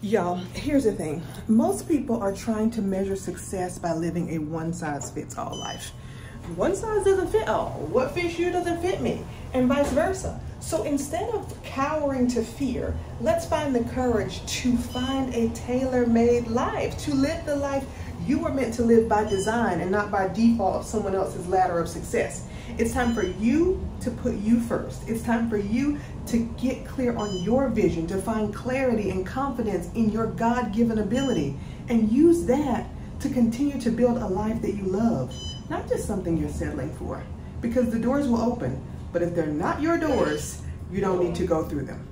Y'all, here's the thing. Most people are trying to measure success by living a one size fits all life. One size doesn't fit all. What fits you doesn't fit me, and vice versa. So instead of cowering to fear, let's find the courage to find a tailor made life, to live the life you were meant to live by design and not by default of someone else's ladder of success. It's time for you to put you first. It's time for you to get clear on your vision, to find clarity and confidence in your God given ability, and use that to continue to build a life that you love, not just something you're settling for. Because the doors will open, but if they're not your doors, you don't need to go through them.